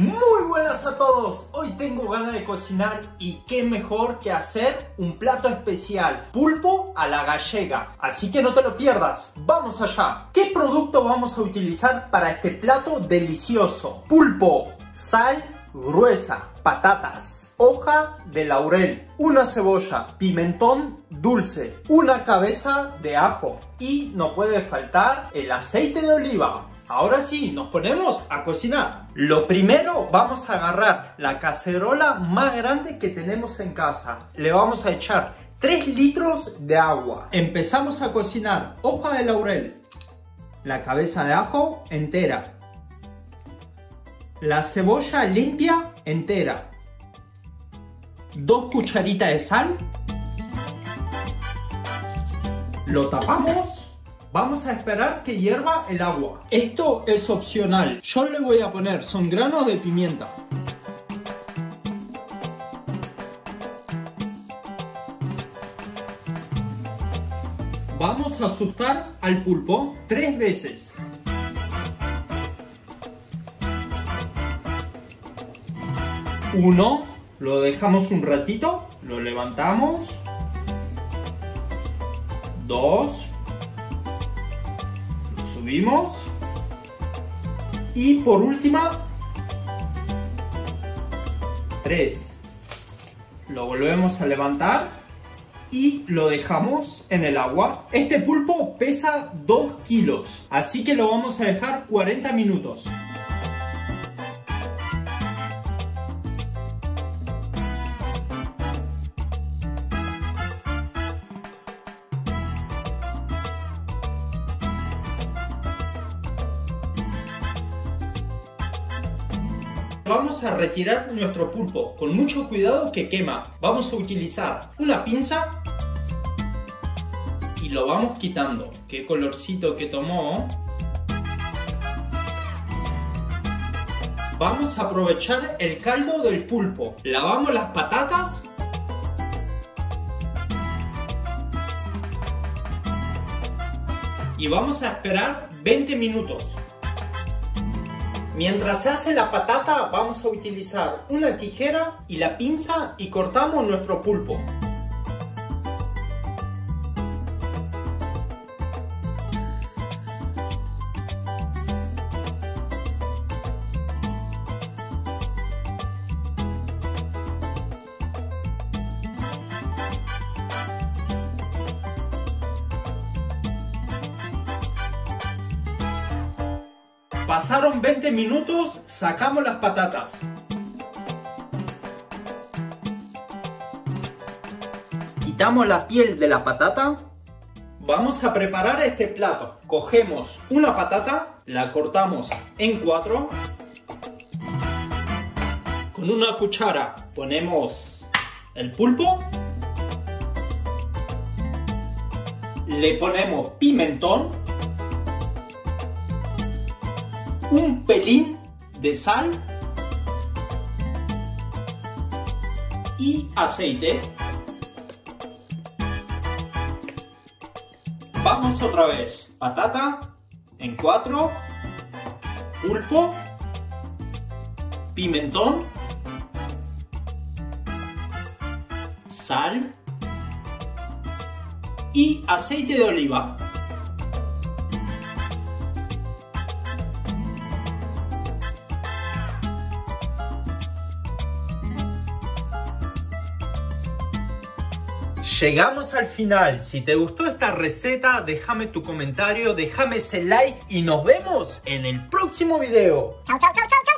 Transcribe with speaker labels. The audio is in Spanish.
Speaker 1: Muy buenas a todos, hoy tengo ganas de cocinar y qué mejor que hacer un plato especial, pulpo a la gallega, así que no te lo pierdas, vamos allá. ¿Qué producto vamos a utilizar para este plato delicioso? Pulpo, sal gruesa, patatas, hoja de laurel, una cebolla, pimentón dulce, una cabeza de ajo y no puede faltar el aceite de oliva. Ahora sí, nos ponemos a cocinar. Lo primero, vamos a agarrar la cacerola más grande que tenemos en casa. Le vamos a echar 3 litros de agua. Empezamos a cocinar hoja de laurel, la cabeza de ajo entera, la cebolla limpia entera, dos cucharitas de sal, lo tapamos Vamos a esperar que hierva el agua. Esto es opcional. Yo le voy a poner, son granos de pimienta. Vamos a asustar al pulpo tres veces. Uno, lo dejamos un ratito, lo levantamos. Dos, subimos. Y por última, 3. Lo volvemos a levantar y lo dejamos en el agua. Este pulpo pesa 2 kilos, así que lo vamos a dejar 40 minutos. Vamos a retirar nuestro pulpo con mucho cuidado que quema. Vamos a utilizar una pinza y lo vamos quitando. Qué colorcito que tomó. Vamos a aprovechar el caldo del pulpo. Lavamos las patatas. Y vamos a esperar 20 minutos. Mientras se hace la patata vamos a utilizar una tijera y la pinza y cortamos nuestro pulpo. Pasaron 20 minutos, sacamos las patatas. Quitamos la piel de la patata. Vamos a preparar este plato. Cogemos una patata, la cortamos en cuatro. Con una cuchara ponemos el pulpo. Le ponemos pimentón un pelín de sal y aceite. Vamos otra vez. Patata en cuatro, pulpo, pimentón, sal y aceite de oliva. Llegamos al final. Si te gustó esta receta, déjame tu comentario, déjame ese like y nos vemos en el próximo video.
Speaker 2: Chau, chau, chau,